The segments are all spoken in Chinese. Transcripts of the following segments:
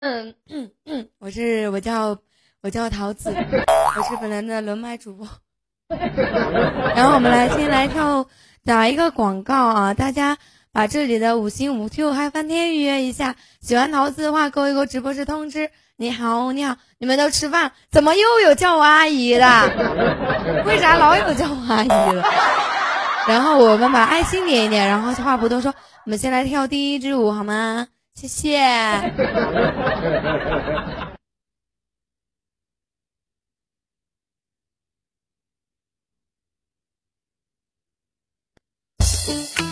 嗯嗯嗯，我是我叫我叫桃子，我是本来的轮麦主播。然后我们来先来跳打一个广告啊，大家把这里的五星五 Q 嗨翻天预约一下。喜欢桃子的话，勾一勾直播室通知。你好，你好，你们都吃饭？怎么又有叫我阿姨的？为啥老有叫我阿姨的？然后我们把爱心点一点，然后话不多说，我们先来跳第一支舞好吗？谢谢。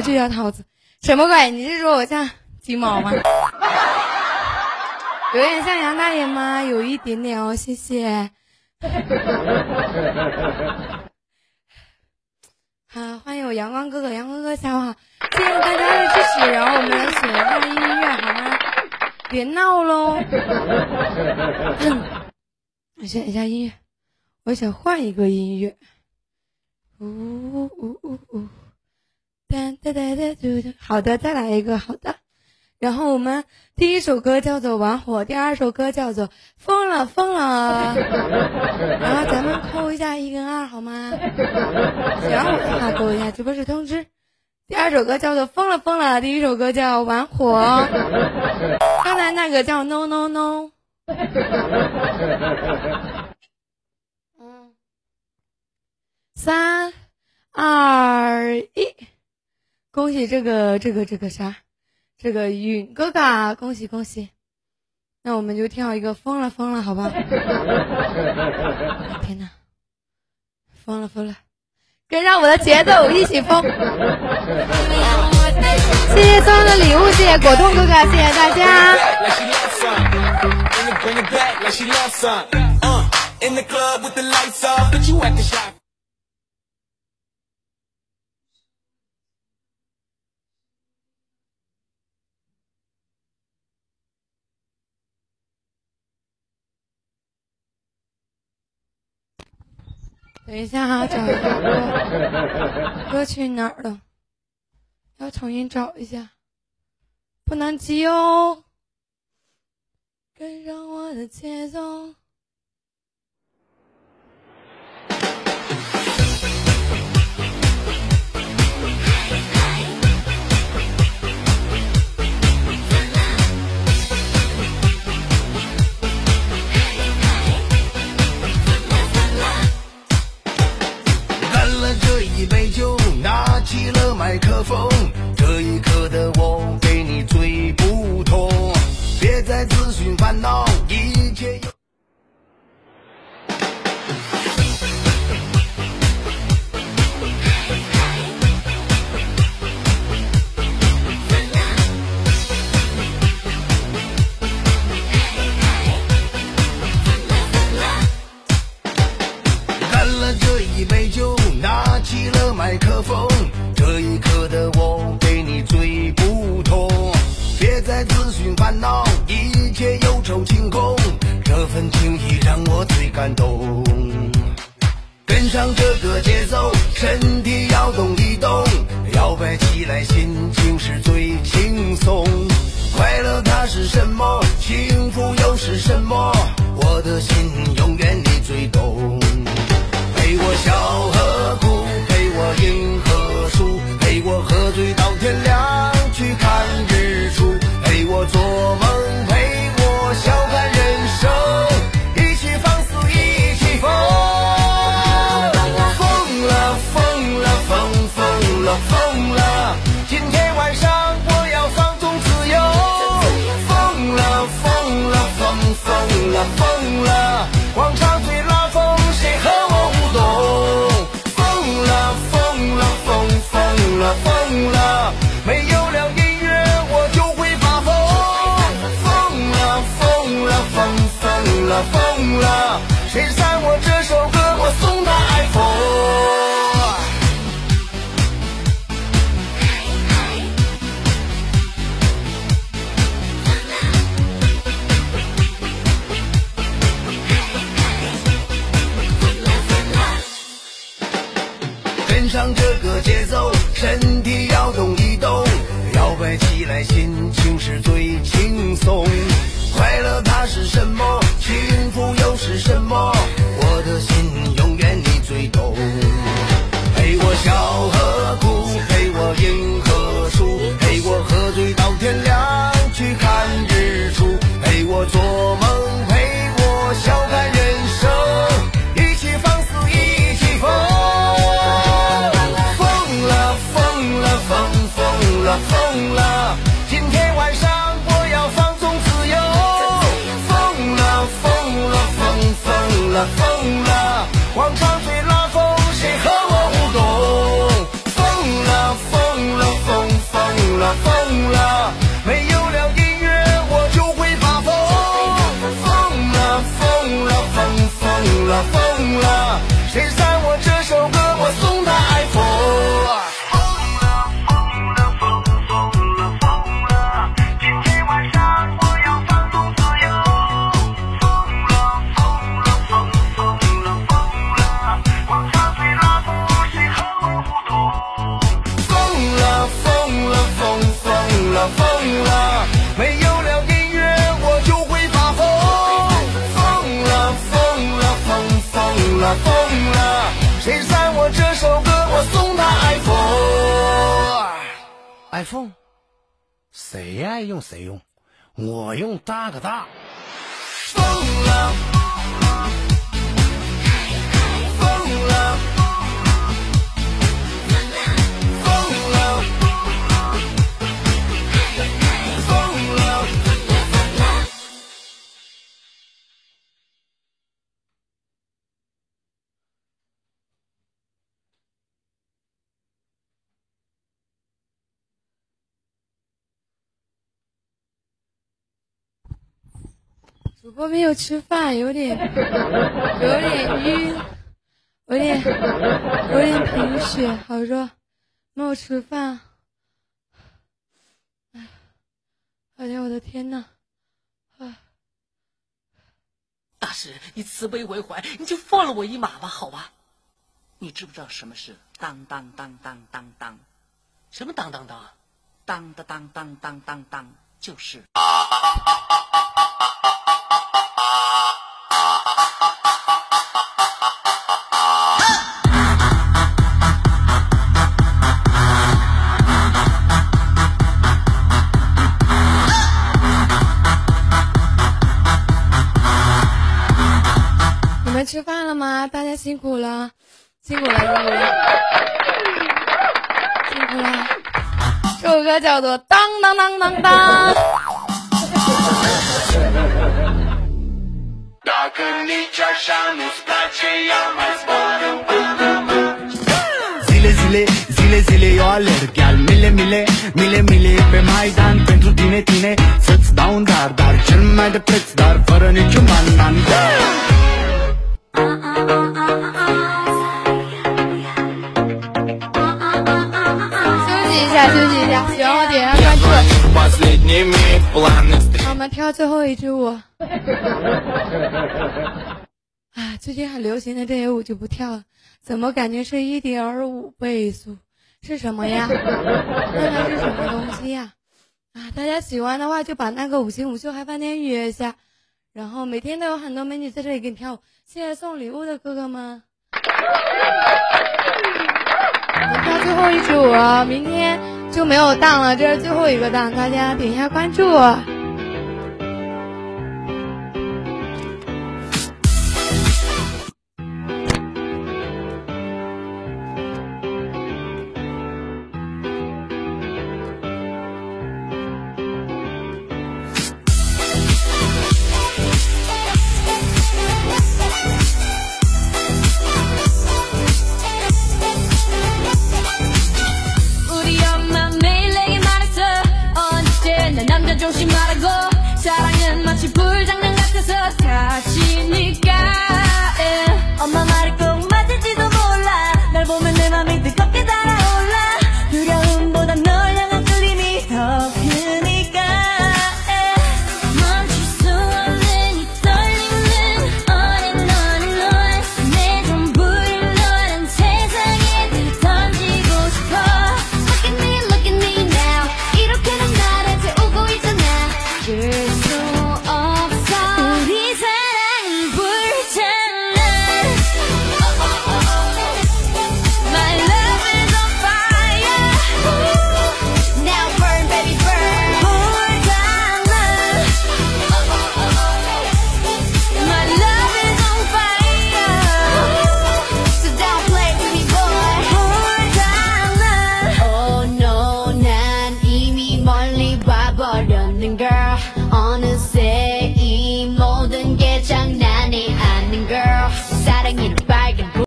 就叫桃子什么鬼？你是说我像金毛吗？有点像杨大爷吗？有一点点哦，谢谢。啊，欢迎我阳光哥哥，阳光哥哥下午好，谢谢大家的支持，然后我们来选一下音乐好吗？别闹喽，我选一下音乐，我想换一个音乐，呜呜呜呜呜，哒哒哒哒嘟嘟，好的，再来一个，好的。然后我们第一首歌叫做《玩火》，第二首歌叫做《疯了疯了》，然后咱们扣一下一跟二好吗？想让我的话扣一下直播室通知。第二首歌叫做《疯了疯了》，第一首歌叫《玩火》，刚才那个叫 No No No。嗯，三二一，恭喜这个这个这个啥？这个允哥哥，恭喜恭喜！那我们就跳一个疯了疯了，好吧？天哪，疯了疯了，跟上我的节奏一起疯！谢谢送的礼物，谢谢果冻哥哥，谢谢大家。等一下啊，找一下歌，歌曲哪儿了？要重新找一下，不能急哦，跟上我的节奏。疯了了疯了，广场谁爱用谁用，我用大哥大。疯了，主播没有吃饭，有点有点晕，有点有点贫血，好热，没有吃饭。哎，哎呀，我的天呐！大师，你慈悲为怀，你就放了我一马吧，好吧？你知不知道什么是当当当当当当？什么当当当？当当当当当当当，就是。了吗？大家辛苦了，辛苦了，辛苦了，辛苦了。这首歌叫做《当当当当当》。Zile, zile, zile, zile eu alerg Iar mile, mile, mile, mile Pe Maidan pentru tine, tine Să-ți dau un dar, dar cel mai de preț Dar fără niciun ban, ban 아, 们跳最后一支舞。啊，最近很流行的这些舞就不跳了，怎么感觉是一点五倍速？是什么呀？那它是什么东西呀？啊，大家喜欢的话就把那个五星午秀嗨翻天预约一下，然后每天都有很多美女在这里给你跳舞。谢谢送礼物的哥哥们，我们跳最后一支舞啊，明天就没有档了，这是最后一个档，大家点一下关注。